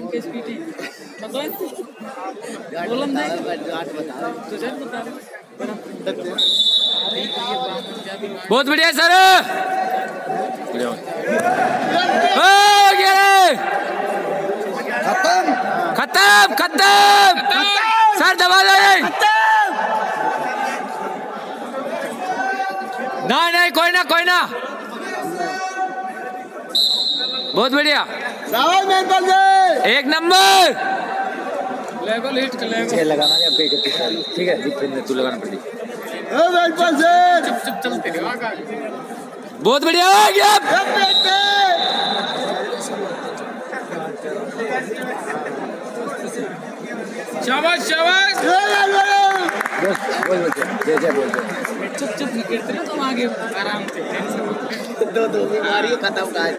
Ankesh PT बताओ बोलम नहीं तुझे बता बहुत बढ़िया सर। हो गया रे खत्म। खत्म सर दबा दे ना नहीं कोई ना कोई ना। बहुत बढ़िया। एक नंबर। लेवल हिट कर लेवल लगाना है अब कहीं ठीक है जितने तू लगाना पड़ेगी। चुप चुप चलते रहो आगा बहुत बढ़िया हो गया। शाबाश शाबाश। बोल बोल जय जय बोल चुप चुप करते रहो तुम आगे आराम से। दो दो बीमारियों खत्म काज